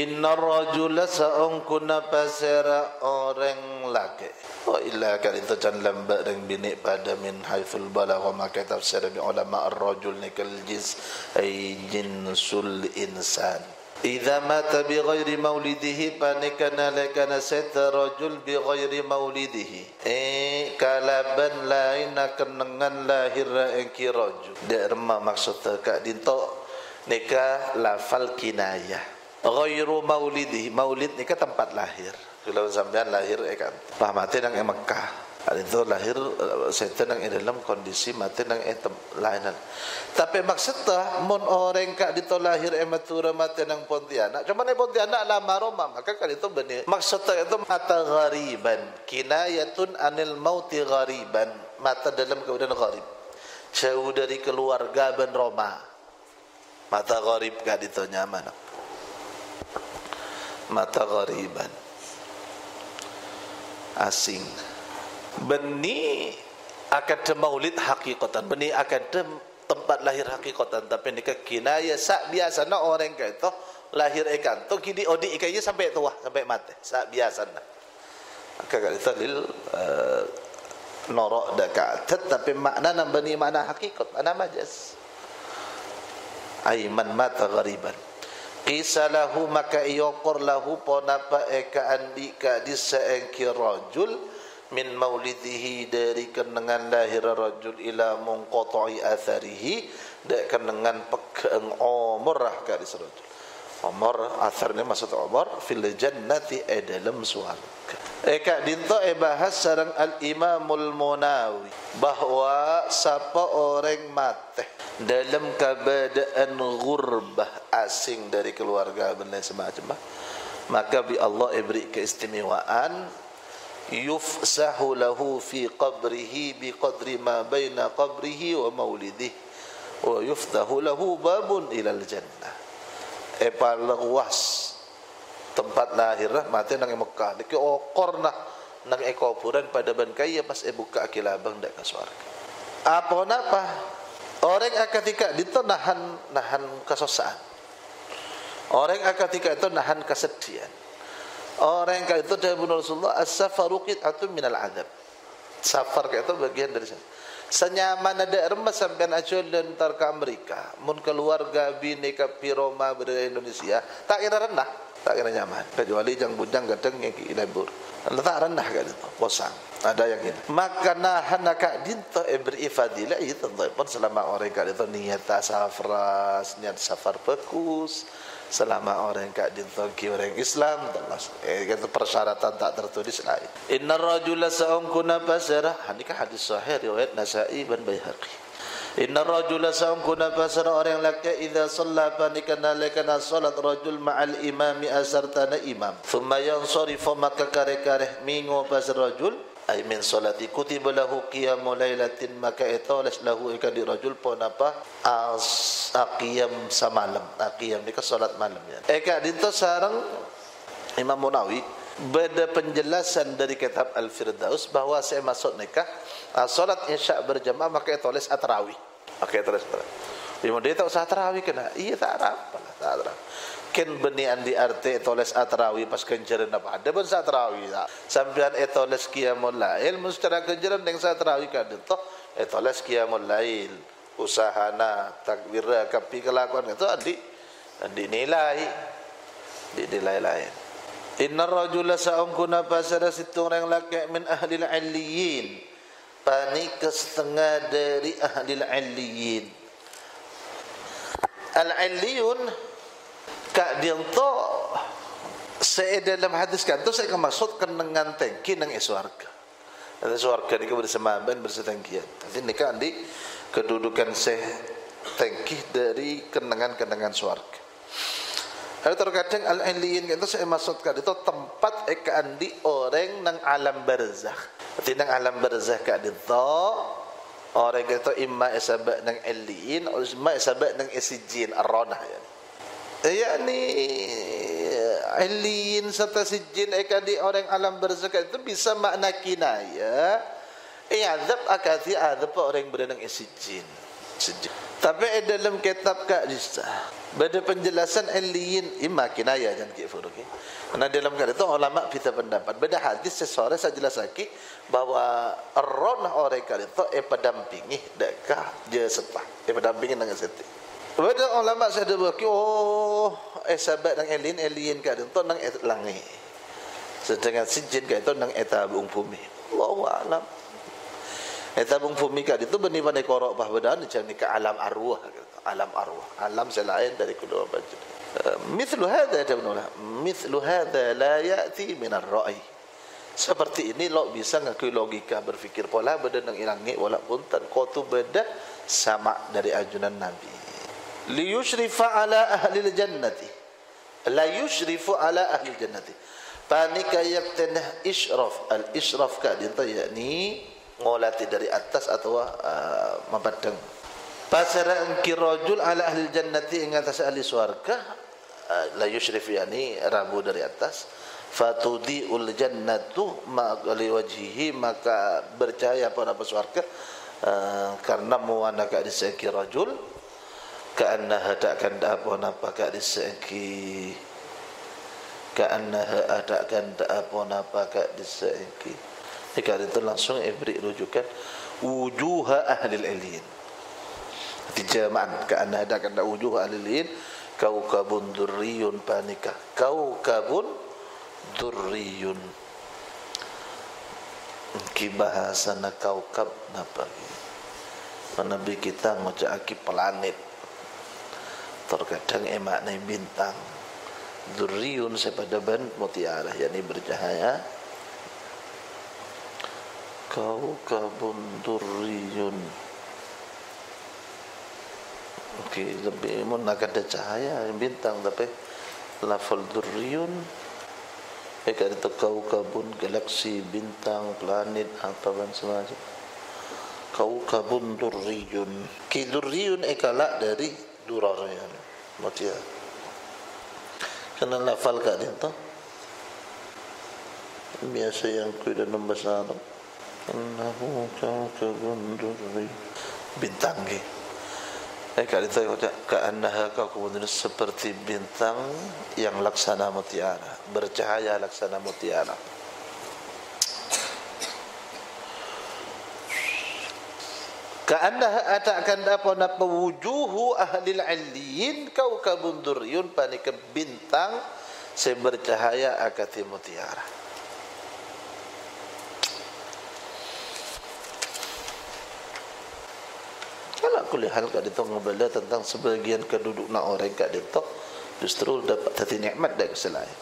Inna rajula sa'ungkuna pasera orang laki. Wa illa kan itu can lambat dan bini pada min haiful balagha maka tafsir bi ulama ar-rajul nikal jins ay jinsul insan. Idza mata bi ghairi maulidihi panikana lakana sata rajul bi ghairi maulidihi. Eh kalaban lain kenangan lahir engki rajul. Derma maksud kak dinto nikah lafal kinayah ghairu maulidi maulid ni ke tempat lahir? Kalau sampean lahir eh kan? Lah mati nang e Mekah. Itu lahir eh, setan nang dalam kondisi mati nang e lainan tapi maksudnya mon orang kak dito lahir e matura mati nang Pontianak. Cuma ne Pontianak lama Roma maka kan itu benih. Maksudnya itu mata ghariban. Kinayatun anil mauti ghariban. Mata dalam kemudian gharib. Jauh dari keluarga ben Roma. Mata gharib kak dito nyaman mata ghariban. Asing. Beni akad maulid hakikatan. Beni akad tempat lahir hakikatan. Tapi ni kinaya sak biasa na orang ka itu lahir ikan tu kini odi ikannya sampai tua sampai mati. Sak biasa na kalau itu lil uh, norok dekat. Tetapi makna nam beni makna hakikat makna majas aiman mata ghariban qisalahu maka iyokur lahu ponapa eka andi ka disaengki rajul min maulidihi dari kenangan lahir rajul ila munqati atharihi dak kenangan pekeeng umur rah ka disrajul umur atharnya maksud umur fil jannati dalam surga eka dinto e bahas sareng al imamul munawi bahwa siapa orang mati dalam keadaan gurbah asing dari keluarga benda semacam maka bi Allah beri keistimewaan yufsahu lahu fi qabrihi bi qadri ma baina qabrihi wa maulidihi wa yuftahu lahu babun ila jannah e luas tempat lahir mati nang Mekah dike okor nah nang kuburan pada ban kaya pas e buka akilabang dak ke surga apa napa Orang ketika itu nahan nahan kesusahan. Orang ketika itu nahan kesedihan. Orang ketika itu dari Rasulullah as-safaru qit'atun minal adab. Safar itu bagian dari sana. Senyaman ada remas sampai ajol dan ke Amerika. Mun keluarga bini ke Piroma berada Indonesia. Tak kira rendah. Tak kira nyaman. Kecuali jang bujang gadeng yang kilebur. Letak rendah kan itu. Bosan ada yang ini maka nahan nak dinto e berifadilah itu pun selama orang kak dinto niat safras niat safar bagus selama orang kak dinto ki orang Islam termasuk eh itu persyaratan tak tertulis lain. Inna rajula sa'unkuna basara hanikah hadis sahih riwayat Nasa'i dan Baihaqi. Inna rajula sa'unkuna basara orang laki idha salla panikana lekana salat rajul ma'al imami asartana imam. Thumma yansarifu maka kare-kare mingu pasar rajul ay min salati kutiba lahu lailatin maka itoles lahu ika di rajul pun apa? As aqiyam samalam aqiyam ni ka salat malam ya. Eka dinto sarang Imam Munawi beda penjelasan dari kitab Al-Firdaus bahawa saya masuk nikah salat isya berjamaah maka itoles atrawih maka itoles Imam dia tak usah tarawih kena. Iya tak apa tak apa ken beni andi arte toles atrawi pas kenjeran apa. Ada pun satrawi tak. Sampean etoles qiyamul lail mustara kenjeran deng satrawi kad to etoles qiyamul lail usahana takbir kapi kelakuan. Itu adi dinilai dinilai lain. Inna rajula sa'um kuna pasara situng orang laki min ahli al-alliyin panik setengah dari ahli al-alliyin al-alliyun Kak dia tu saya dalam hadis kan tu saya akan masuk ke dengan tangki nang eswarga. Ada swarga ni bersama ben bersetangkian. Tapi ni kan di kedudukan saya tangki dari kenangan-kenangan swarga. Ada terkadang al-aliyin itu saya masuk ke itu tempat eka andi orang nang alam barzakh. Jadi nang alam barzakh kak itu orang itu imma isabak nang aliyin, imma isabak nang isijin ar-ranah yani yakni alin serta si jin akan di orang alam berzakat itu bisa makna kinaya eh azab akati azab orang bernang isi jin. Sejak tapi dalam kitab Kak Disa Pada penjelasan Aliyin Ima kinaya jangan kifur okay? Karena dalam kata itu ulama kita pendapat. Pada hadis sesuara saya jelas lagi Bahawa Ronah orang kata itu Eh pendampingi Dekah Dia sepah Eh pendampingi dengan seti Pada ulama saya ada berkata Oh Eh sahabat dengan Aliyin Aliyin kata itu Nang langit. Sedangkan si jin kata itu Nang etabung bumi. Allahu'alam Etabung bumi kata itu Benih pada korok bahwadan Macam ni ke alam arwah Alam arwah. Alam selain dari kedua baju. Mithlu hadha Mithlu Mithlu hadha La ya'ti minar ra'i. Seperti ini lo bisa ngakui logika berfikir pola beda nang ilangi walaupun tan kotu beda sama dari ajunan Nabi. Li yushrifa ala ahli jannati. La yushrifu ala ahli jannati. Panika yaktanah ishraf. Al ishraf ka dinta yakni ngolati dari atas atau uh, memandang pasara rajul ala ahli jannati ing atas ahli swarga uh, la yushrif yani rabu dari atas fatudi ul jannatu ma li wajhihi maka bercahaya pada swarga uh, karena muwana ka diseki rajul karena hadakan apa napa ka diseki karena hadakan apa napa ka diseki jika itu langsung beri rujukan wujuha ahli ilin. Dijaman ke anda ada kata wujuh ahli ilin. Kau kabun durriyun panika kau kabun durriyun. Ki bahasa na kau kab napa Nabi kita aki planet terkadang emak bintang. Durriyun sepada ban mutiara yakni bercahaya. Kaukabun durriyun Okey, lebih mun nak ada cahaya bintang tapi lafal durriyun eh kan itu kaukabun galaksi bintang planet apa dan semacam kaukabun durriyun ki durriyun ekala eh, dari durarayan matia kena lafal kan itu biasa yang kuda nombor satu Innahu kawkabun durri Bintang ke? Eh kali itu kata Ka'annaha kawkabun Seperti bintang Yang laksana mutiara. Bercahaya laksana mutiara Ka'annaha atakan apa Napa wujuhu ahli al-aliyin Kawkabun durriyun Panika bintang Saya bercahaya akati mutiara Kalau aku lihat kat dia ngobrol tentang sebagian keduduk nak orang kat dia justru dapat tadi nikmat dari kesalahan.